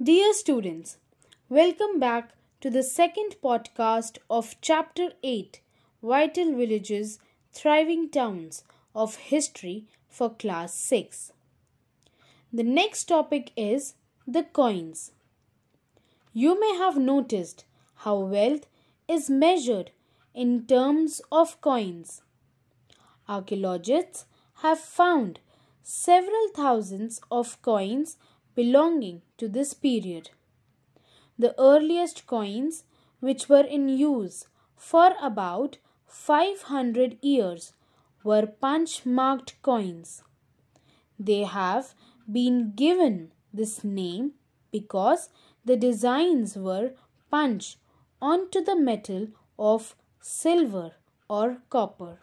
Dear students, welcome back to the second podcast of Chapter 8 Vital Villages, Thriving Towns of History for Class 6. The next topic is the coins. You may have noticed how wealth is measured in terms of coins. Archaeologists have found several thousands of coins belonging to this period. The earliest coins, which were in use for about 500 years, were punch marked coins. They have been given this name because the designs were punched onto the metal of silver or copper.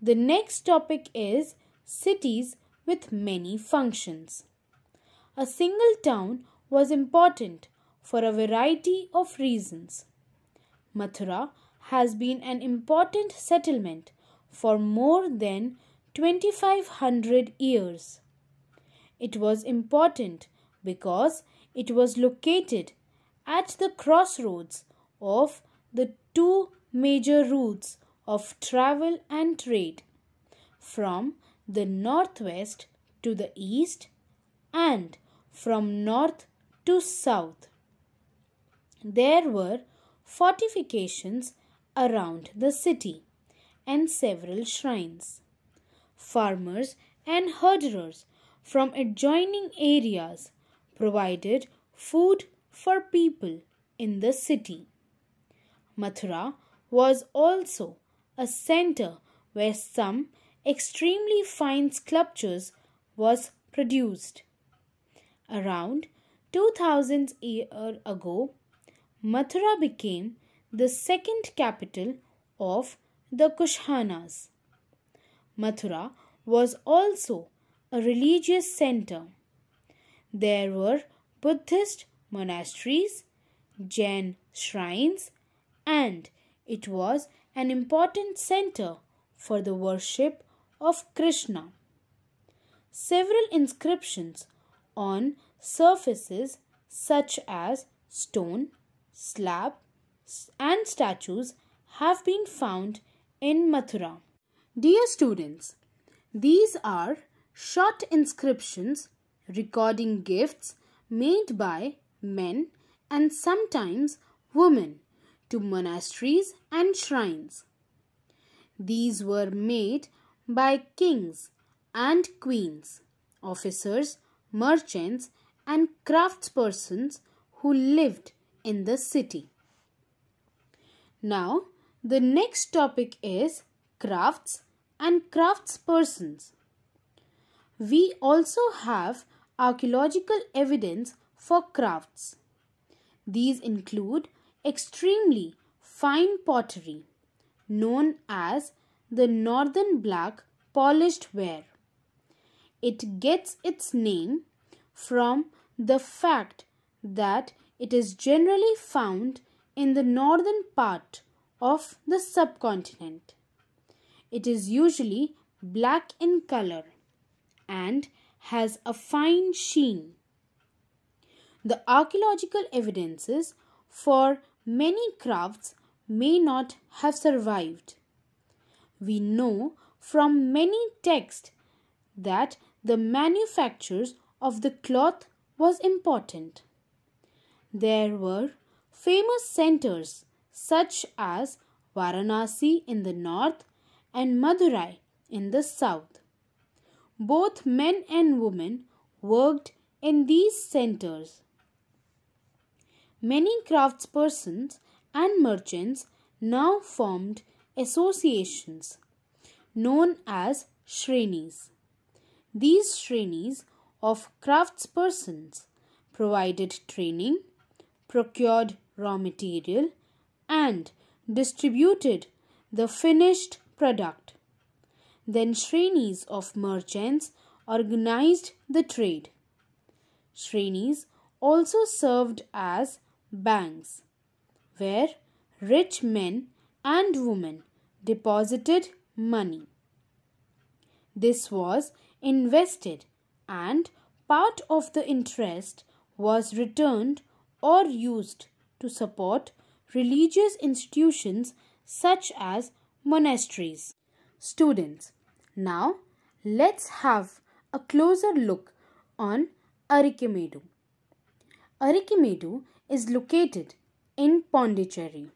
The next topic is cities with many functions. A single town was important for a variety of reasons. Mathura has been an important settlement for more than 2500 years. It was important because it was located at the crossroads of the two major routes of travel and trade from the northwest to the east and from north to south. There were fortifications around the city and several shrines. Farmers and herders from adjoining areas provided food for people in the city. Mathura was also a center where some extremely fine sculptures was produced. Around 2000 years ago, Mathura became the second capital of the Kushanas. Mathura was also a religious center. There were Buddhist monasteries, Jain shrines, and it was an important center for the worship of Krishna. Several inscriptions on surfaces such as stone, slab, and statues have been found in Mathura. Dear students, these are short inscriptions recording gifts made by men and sometimes women to monasteries and shrines. These were made by kings and queens, officers, merchants, and craftspersons who lived in the city. Now, the next topic is crafts and craftspersons. We also have archaeological evidence for crafts. These include extremely fine pottery, known as the northern black polished ware. It gets its name from the fact that it is generally found in the northern part of the subcontinent. It is usually black in color and has a fine sheen. The archaeological evidences for many crafts may not have survived. We know from many texts that the manufactures of the cloth was important. There were famous centers such as Varanasi in the north and Madurai in the south. Both men and women worked in these centers. Many craftspersons and merchants now formed associations known as shrenis. These shrenis of craftspersons provided training, procured raw material, and distributed the finished product. Then shrenis of merchants organized the trade. Shrenis also served as banks, where rich men and women deposited money. This was invested and part of the interest was returned or used to support religious institutions such as monasteries. Students, now let's have a closer look on Arikamedu. Arikamedu is located in Pondicherry.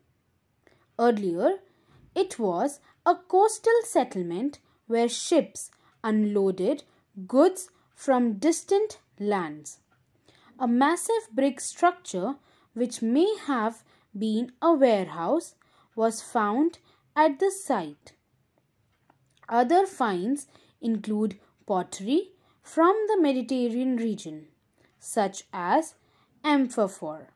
Earlier, it was a coastal settlement where ships unloaded goods from distant lands. A massive brick structure, which may have been a warehouse, was found at the site. Other finds include pottery from the Mediterranean region, such as amphora,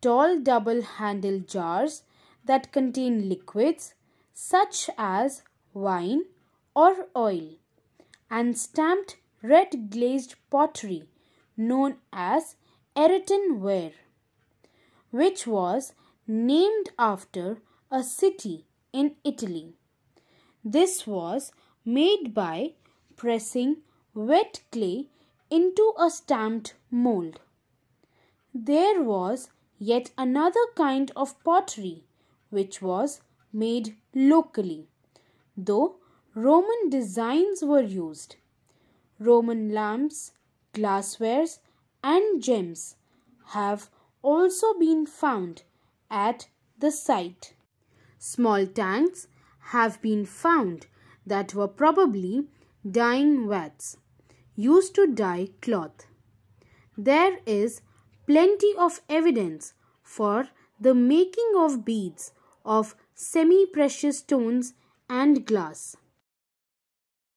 tall double handled jars that contain liquids such as wine or oil, and stamped red glazed pottery known as Arretine ware, which was named after a city in Italy. This was made by pressing wet clay into a stamped mold. There was yet another kind of pottery which was made locally, though Roman designs were used. Roman lamps, glasswares, and gems have also been found at the site. Small tanks have been found that were probably dyeing vats used to dye cloth. There is plenty of evidence for the making of beads of semi precious stones and glass.